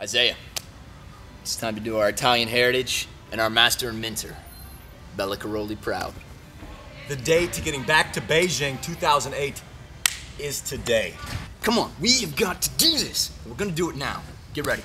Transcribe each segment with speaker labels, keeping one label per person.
Speaker 1: Isaiah, it's time to do our Italian heritage and our master and mentor, Bela Karolyi proud.
Speaker 2: The date to getting back to Beijing 2008 is today.
Speaker 1: Come on, we have got to do this. We're gonna do it now. Get ready.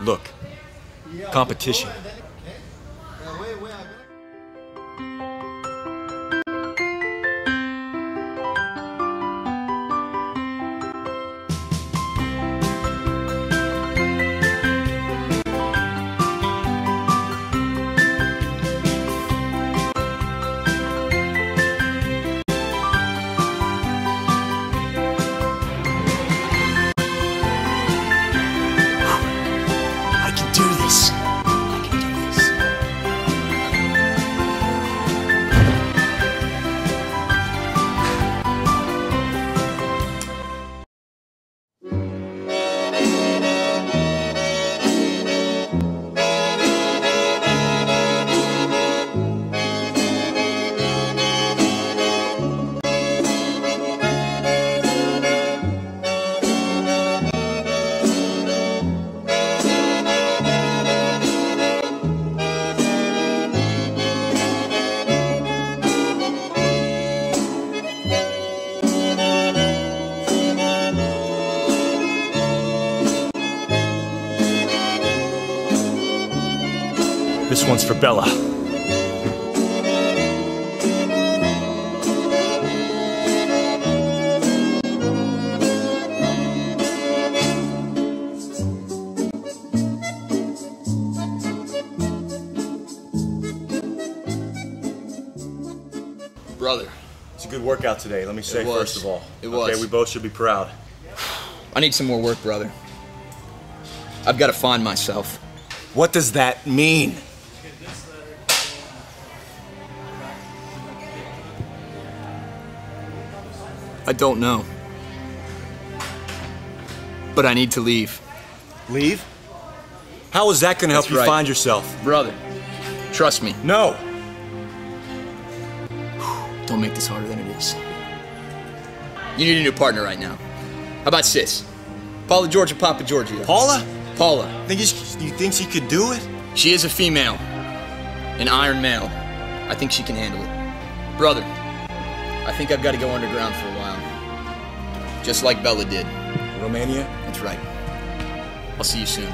Speaker 2: Look, competition.
Speaker 1: This
Speaker 2: one's for Bela.
Speaker 1: Brother,
Speaker 2: It's a good workout today, let me say first of all.
Speaker 1: It was.
Speaker 2: Okay, we both should be proud.
Speaker 1: I need some more work, brother. I've got to find myself.
Speaker 2: What does that mean?
Speaker 1: I don't know. But I need to leave.
Speaker 2: Leave? How is that gonna help
Speaker 1: That's
Speaker 2: you
Speaker 1: right.
Speaker 2: find yourself?
Speaker 1: Brother, trust me.
Speaker 2: No!
Speaker 1: Don't make this harder than it is. You need a new partner right now. How about Sis? Paula Georgia Papa Georgia.
Speaker 2: Paula?
Speaker 1: Paula.
Speaker 2: Think you, you think she could do it?
Speaker 1: She is a female. An iron male. I think she can handle it. Brother, I think I've got to go underground for a while. Just like Bela did.
Speaker 2: Romania?
Speaker 1: That's right. I'll see you soon.